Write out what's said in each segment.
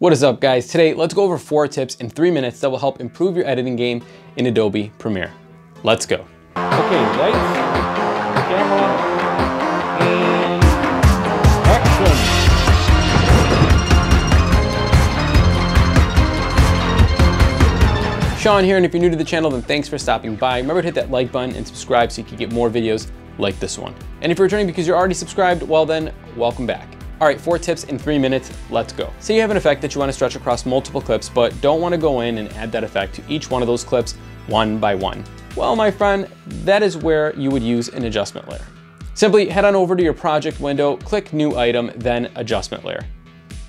What is up guys? Today, let's go over four tips in three minutes that will help improve your editing game in Adobe Premiere. Let's go. Okay, lights, camera, and action. Shawn here, and if you're new to the channel, then thanks for stopping by. Remember to hit that like button and subscribe so you can get more videos like this one. And if you're returning because you're already subscribed, well then, welcome back. All right, four tips in three minutes, let's go. Say you have an effect that you wanna stretch across multiple clips, but don't wanna go in and add that effect to each one of those clips one by one. Well, my friend, that is where you would use an adjustment layer. Simply head on over to your project window, click new item, then adjustment layer.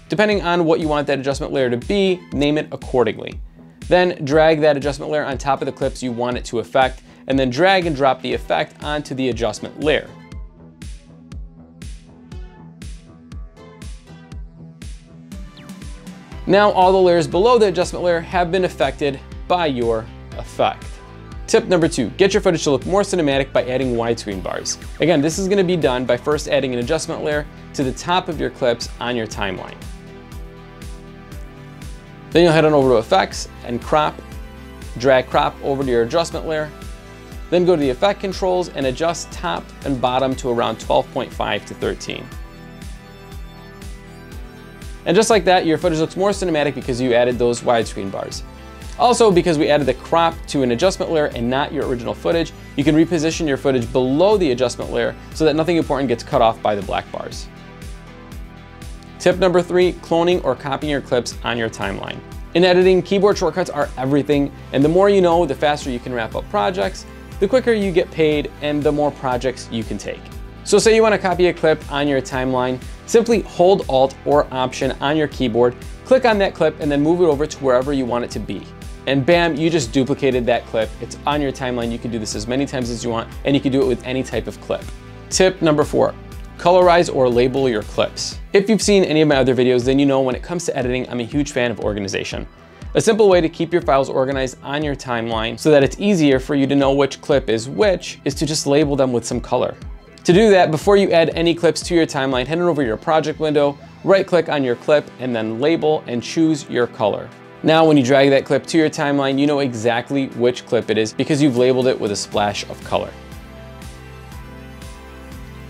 Depending on what you want that adjustment layer to be, name it accordingly. Then drag that adjustment layer on top of the clips you want it to affect, and then drag and drop the effect onto the adjustment layer. Now all the layers below the adjustment layer have been affected by your effect. Tip number two, get your footage to look more cinematic by adding widescreen bars. Again, this is gonna be done by first adding an adjustment layer to the top of your clips on your timeline. Then you'll head on over to effects and crop, drag crop over to your adjustment layer, then go to the effect controls and adjust top and bottom to around 12.5 to 13. And just like that, your footage looks more cinematic because you added those widescreen bars. Also, because we added the crop to an adjustment layer and not your original footage, you can reposition your footage below the adjustment layer so that nothing important gets cut off by the black bars. Tip number three, cloning or copying your clips on your timeline. In editing, keyboard shortcuts are everything, and the more you know, the faster you can wrap up projects, the quicker you get paid, and the more projects you can take. So say you want to copy a clip on your timeline, simply hold Alt or Option on your keyboard, click on that clip, and then move it over to wherever you want it to be. And bam, you just duplicated that clip. It's on your timeline. You can do this as many times as you want, and you can do it with any type of clip. Tip number four, colorize or label your clips. If you've seen any of my other videos, then you know when it comes to editing, I'm a huge fan of organization. A simple way to keep your files organized on your timeline so that it's easier for you to know which clip is which is to just label them with some color. To do that, before you add any clips to your timeline, head over to your project window, right click on your clip and then label and choose your color. Now when you drag that clip to your timeline, you know exactly which clip it is because you've labeled it with a splash of color.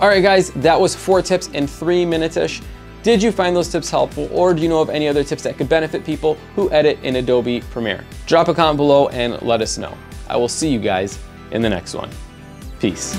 All right guys, that was four tips in three minutes-ish. Did you find those tips helpful or do you know of any other tips that could benefit people who edit in Adobe Premiere? Drop a comment below and let us know. I will see you guys in the next one. Peace.